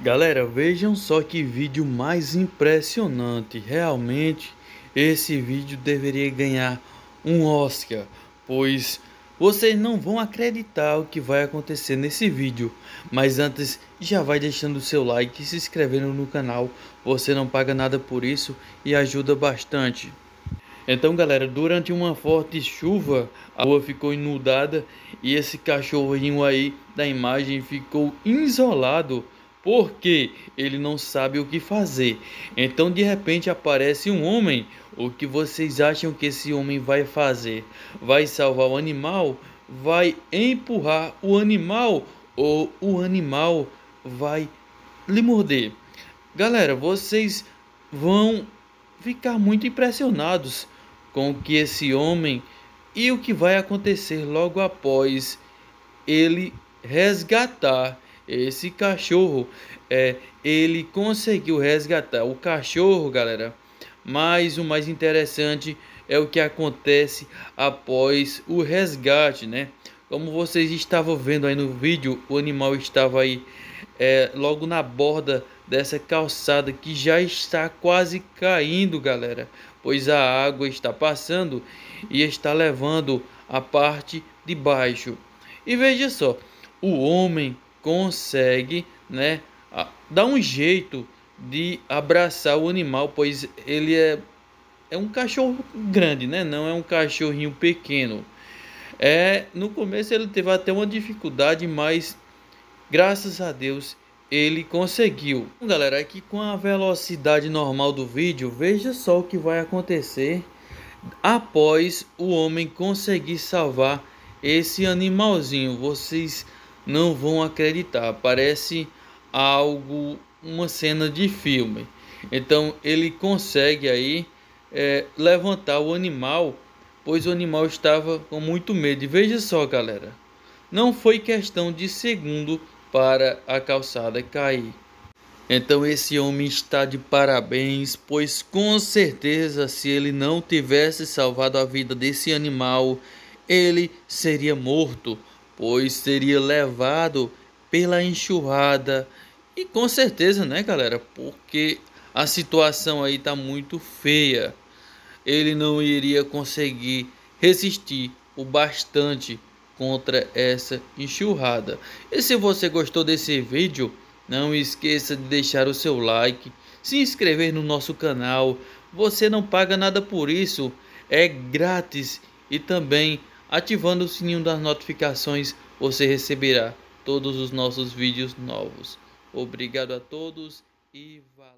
Galera, vejam só que vídeo mais impressionante. Realmente, esse vídeo deveria ganhar um Oscar, pois vocês não vão acreditar o que vai acontecer nesse vídeo. Mas antes, já vai deixando o seu like e se inscrevendo no canal. Você não paga nada por isso e ajuda bastante. Então, galera, durante uma forte chuva, a rua ficou inundada e esse cachorrinho aí da imagem ficou isolado porque ele não sabe o que fazer. Então de repente aparece um homem. O que vocês acham que esse homem vai fazer? Vai salvar o animal? Vai empurrar o animal? Ou o animal vai lhe morder? Galera, vocês vão ficar muito impressionados com o que esse homem e o que vai acontecer logo após ele resgatar esse cachorro, é, ele conseguiu resgatar o cachorro, galera. Mas o mais interessante é o que acontece após o resgate, né? Como vocês estavam vendo aí no vídeo, o animal estava aí é, logo na borda dessa calçada que já está quase caindo, galera, pois a água está passando e está levando a parte de baixo. E veja só, o homem consegue, né, dar um jeito de abraçar o animal, pois ele é é um cachorro grande, né? Não é um cachorrinho pequeno. É, no começo ele teve até uma dificuldade, mas graças a Deus ele conseguiu. Galera, aqui com a velocidade normal do vídeo, veja só o que vai acontecer após o homem conseguir salvar esse animalzinho. Vocês não vão acreditar. Parece algo, uma cena de filme. Então ele consegue aí é, levantar o animal, pois o animal estava com muito medo. E veja só, galera, não foi questão de segundo para a calçada cair. Então esse homem está de parabéns, pois com certeza se ele não tivesse salvado a vida desse animal, ele seria morto pois seria levado pela enxurrada. E com certeza, né, galera? Porque a situação aí tá muito feia. Ele não iria conseguir resistir o bastante contra essa enxurrada. E se você gostou desse vídeo, não esqueça de deixar o seu like, se inscrever no nosso canal. Você não paga nada por isso, é grátis e também Ativando o sininho das notificações, você receberá todos os nossos vídeos novos. Obrigado a todos e valeu!